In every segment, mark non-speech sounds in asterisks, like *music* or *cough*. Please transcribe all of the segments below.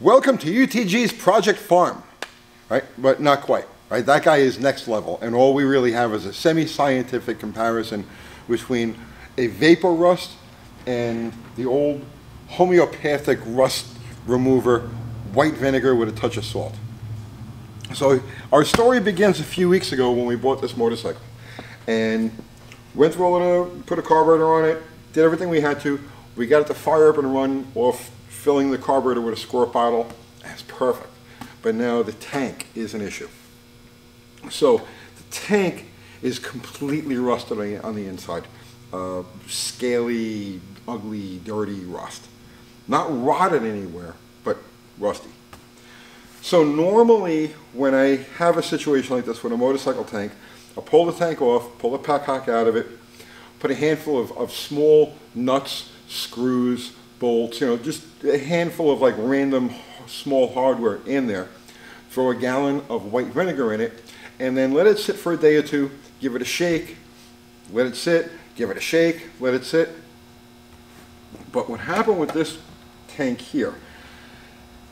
Welcome to UTG's Project Farm, right? But not quite, right? That guy is next level, and all we really have is a semi-scientific comparison between a vapor rust and the old homeopathic rust remover, white vinegar with a touch of salt. So our story begins a few weeks ago when we bought this motorcycle, and went through all the, put a carburetor on it, did everything we had to. We got it to fire up and run off filling the carburetor with a squirt bottle. That's perfect. But now the tank is an issue. So the tank is completely rusted on the, inside. Uh, scaly, ugly, dirty rust. Not rotted anywhere, but rusty. So normally when I have a situation like this with a motorcycle tank, I'll pull the tank off, pull the pack petcock out of it, put a handful of, of small nuts, screws, bolts, you know, just a handful of like random small hardware in there. Throw a gallon of white vinegar in it, and then let it sit for a day or two, give it a shake, let it sit, give it a shake, let it sit. But what happened with this tank here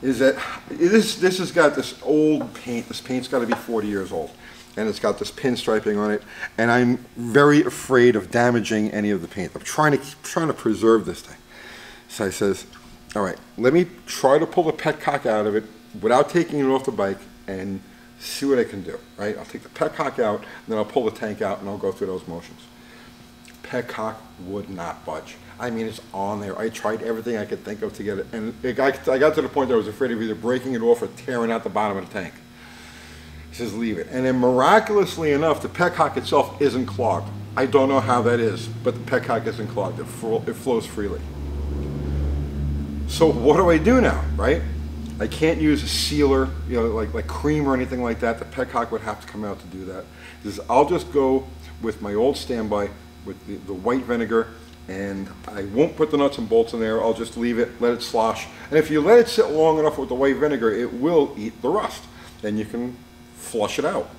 is that this, this has got this old paint, this paint's got to be 40 years old and it's got this pinstriping on it, and I'm very afraid of damaging any of the paint. I'm trying to trying to preserve this thing. So I says, all right, let me try to pull the petcock out of it without taking it off the bike and see what I can do, right? I'll take the petcock out, and then I'll pull the tank out, and I'll go through those motions. Petcock would not budge. I mean, it's on there. I tried everything I could think of to get it, and it got, I got to the point that I was afraid of either breaking it off or tearing out the bottom of the tank. He says, leave it. And then miraculously enough, the petcock itself isn't clogged. I don't know how that is, but the petcock isn't clogged. It, it flows freely. So what do I do now, right? I can't use a sealer, you know, like, like Kreem or anything like that. The petcock would have to come out to do that. Is I'll just go with my old standby with the, the white vinegar and I won't put the nuts and bolts in there. I'll just leave it, let it slosh. And if you let it sit long enough with the white vinegar, it will eat the rust. Then you can flush it out.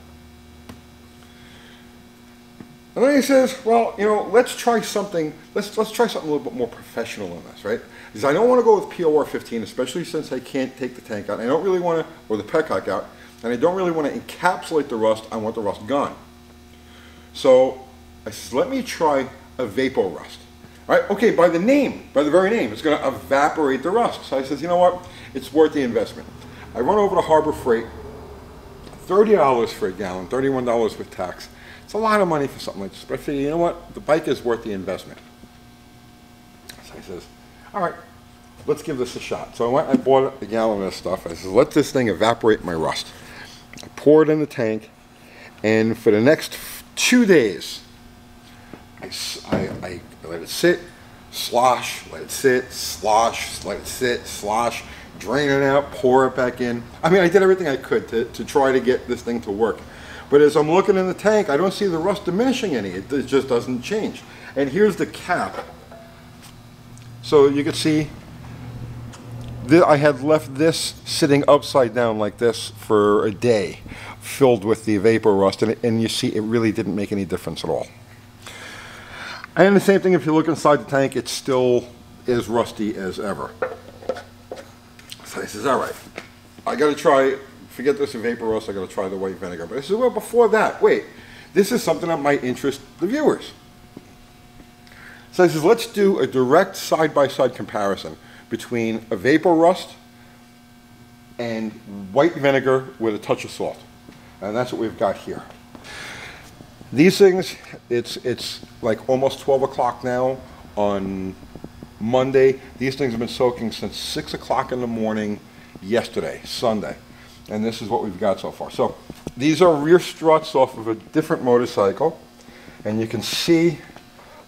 And then he says, well, you know, let's try something, let's, let's try something a little bit more professional on this, right? Because I don't want to go with POR 15, especially since I can't take the tank out. I don't really want to, or the petcock out, and I don't really want to encapsulate the rust. I want the rust gone. So I says, let me try a vapor rust. All right, okay, by the name, by the very name, it's going to evaporate the rust. So I says, you know what? It's worth the investment. I run over to Harbor Freight, $30 for a gallon, $31 with tax. It's a lot of money for something like this, but I figure, you know what, the bike is worth the investment. So he says, all right, let's give this a shot. So I went, I bought a gallon of this stuff. I said, let this thing evaporate my rust. I pour it in the tank, and for the next two days, I, I, I let it sit, slosh, let it sit, slosh, let it sit, slosh, drain it out, pour it back in. I mean, I did everything I could to, to try to get this thing to work. But as I'm looking in the tank, I don't see the rust diminishing any. It, it just doesn't change. And here's the cap. So you can see that I had left this sitting upside down like this for a day, filled with the vapor rust, and, and you see it really didn't make any difference at all. And the same thing if you look inside the tank, it's still as rusty as ever. So he says, all right, I got to try, forget this vapor rust, I got to try the white vinegar. But I said, well, before that, wait, this is something that might interest the viewers. So I says, let's do a direct side-by-side -side comparison between a vapor rust and white vinegar with a touch of salt. And that's what we've got here. These things, it's, it's like almost 12 o'clock now on Monday. These things have been soaking since 6 o'clock in the morning yesterday, Sunday. And this is what we've got so far. So these are rear struts off of a different motorcycle. And you can see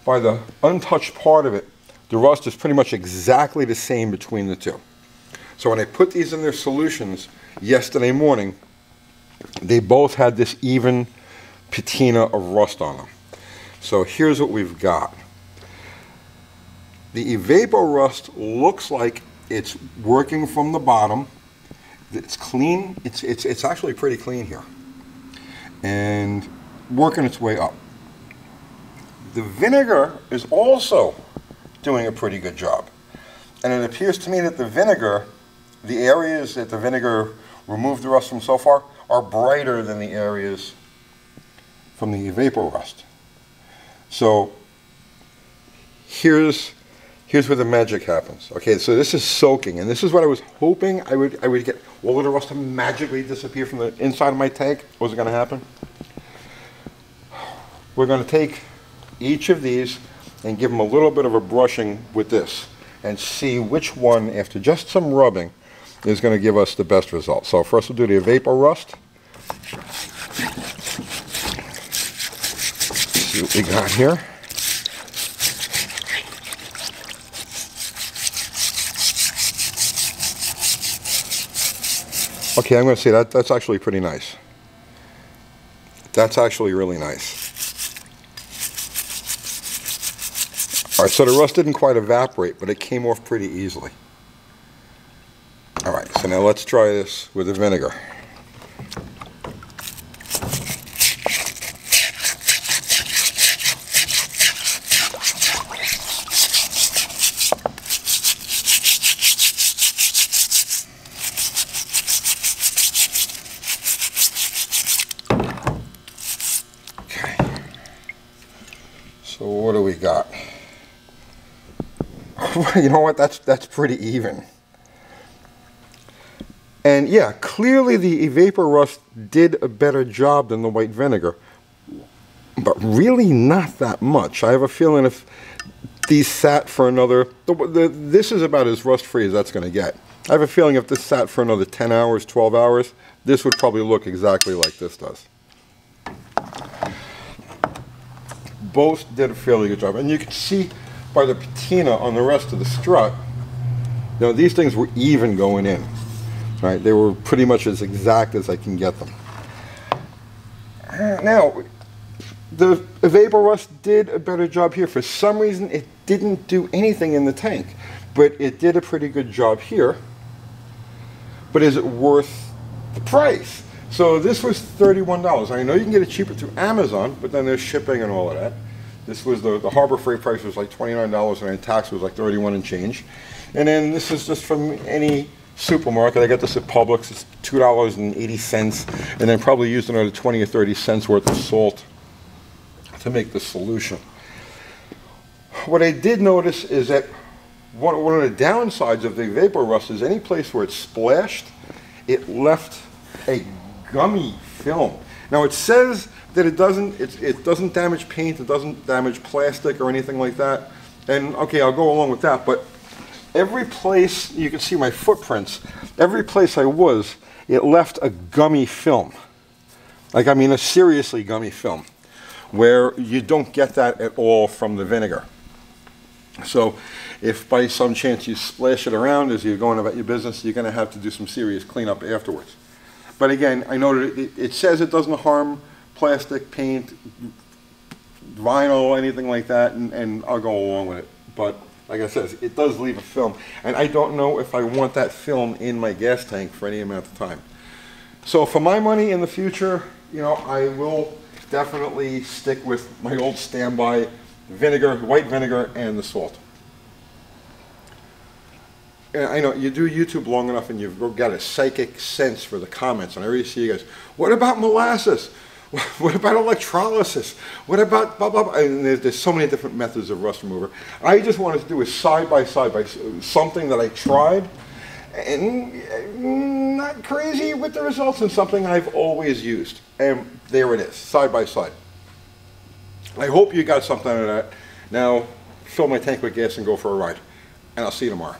by the untouched part of it, the rust is pretty much exactly the same between the two. So when I put these in their solutions yesterday morning, they both had this even patina of rust on them. So here's what we've got. The Evaporust looks like it's working from the bottom. It's clean. It's, it's, it's actually pretty clean here. And working its way up. The vinegar is also doing a pretty good job. And it appears to me that the vinegar the areas that the vinegar removed the rust from so far are brighter than the areas from the vapor rust. So here's here's where the magic happens. Okay, so this is soaking, and this is what I was hoping I would I would get all of the rust to magically disappear from the inside of my tank. Was it going to happen? We're going to take each of these and give them a little bit of a brushing with this and see which one, after just some rubbing, is going to give us the best result. So first we'll do the vapor rust. See what we got here. Okay, I'm going to say that that's actually pretty nice. That's actually really nice. All right, so the rust didn't quite evaporate, but it came off pretty easily. All right, so now let's try this with the vinegar. Okay. Got? *laughs* you know what? That's that's pretty even. And yeah, clearly the vapor rust did a better job than the white vinegar, but really not that much. I have a feeling if these sat for another, the, the, this is about as rust free as that's going to get. I have a feeling if this sat for another 10 hours, 12 hours, this would probably look exactly like this does. Both did a fairly good job. And you can see by the patina on the rest of the strut, now these things were even going in. Right? They were pretty much as exact as I can get them. Now, the vapor rust did a better job here. For some reason, it didn't do anything in the tank, but it did a pretty good job here. But is it worth the price? So this was $31. I know you can get it cheaper through Amazon, but then there's shipping and all of that. This was the, the Harbor Freight price was like $29 and then tax was like 31 and change. And then this is just from any supermarket. I got this at Publix. It's $2.80 and then probably used another 20 or 30 cents worth of salt to make the solution. What I did notice is that one, one of the downsides of the vapor rust is any place where it splashed, it left a gummy film. Now it says that it doesn't, it, it doesn't damage paint, it doesn't damage plastic or anything like that. And okay, I'll go along with that, but every place, you can see my footprints, every place I was, it left a gummy film. Like, I mean, a seriously gummy film, where you don't get that at all from the vinegar. So if by some chance you splash it around as you're going about your business, you're going to have to do some serious cleanup afterwards. But again, I know that it, it says it doesn't harm plastic, paint, vinyl, anything like that, and, and I'll go along with it. But like I said, it does leave a film. And I don't know if I want that film in my gas tank for any amount of time. So for my money in the future, you know, I will definitely stick with my old standby vinegar, white vinegar, and the salt. I know you do YouTube long enough and you've got a psychic sense for the comments, and I already see you guys, what about molasses? *laughs* What about electrolysis? What about blah, blah, blah? And there's, there's, so many different methods of rust remover. I just wanted to do a side by side by something that I tried and mm, not crazy with the results and something I've always used. And there it is, side by side. I hope you got something out of that. Now, fill my tank with gas and go for a ride. And I'll see you tomorrow.